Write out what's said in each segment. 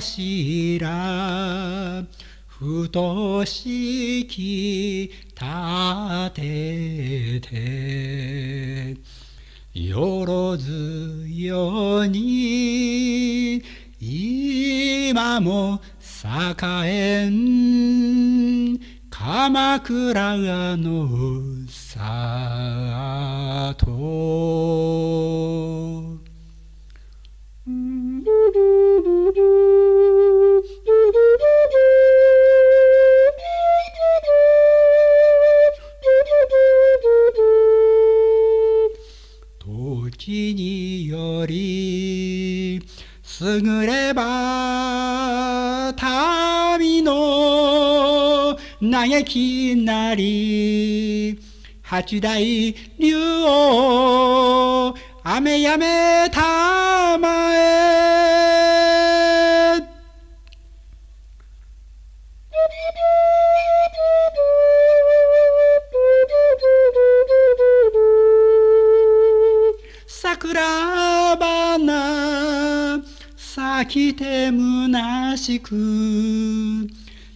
花柱ふとしき立ててよろずよに今も栄えん鎌倉の里。口により優れば民の嘆きなり。八大竜王雨やめたまえ。咲きてむなしく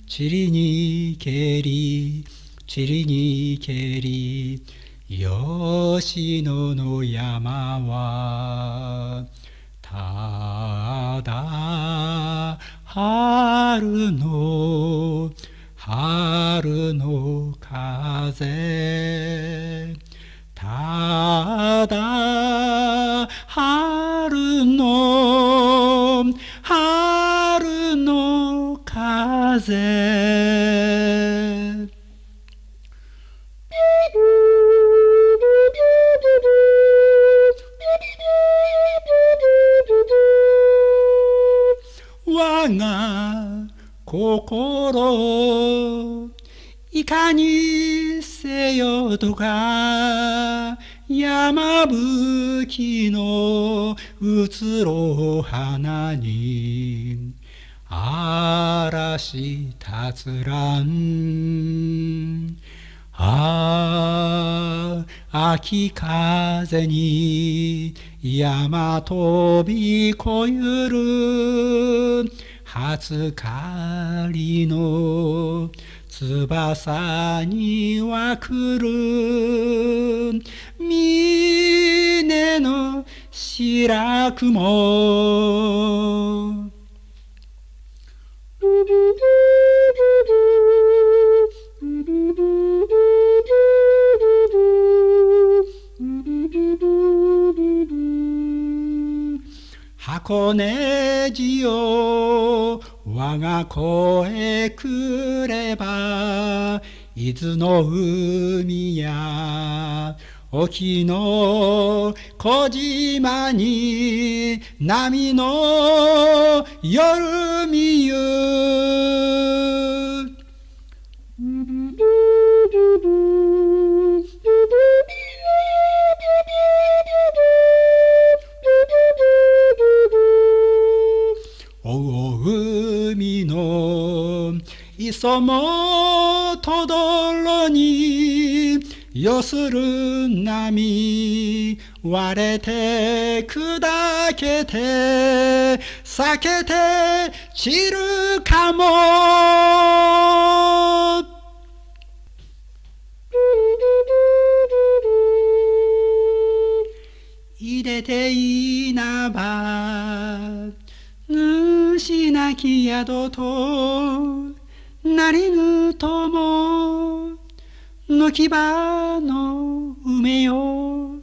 ちりにけりちりにけり吉野の山はただ春の春の風。ただ春の春の風。我が心いかにせよとか。山吹の移ろう花に嵐立つらん。ああ秋風に山飛び越える。初狩りの翼には来る。の白雲。箱根路を我が子へ来れば伊豆の海や沖の小島に波の夜見ゆお海の磯もとどろに。よする波割れて砕けて避けて散るかも。入れて稲葉主なき宿となりぬとも。抜き場の梅よ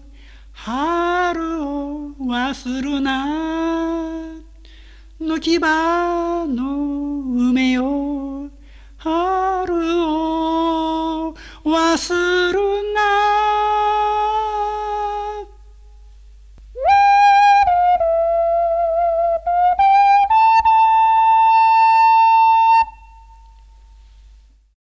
春を忘るな。抜き場の梅よ春を忘るな。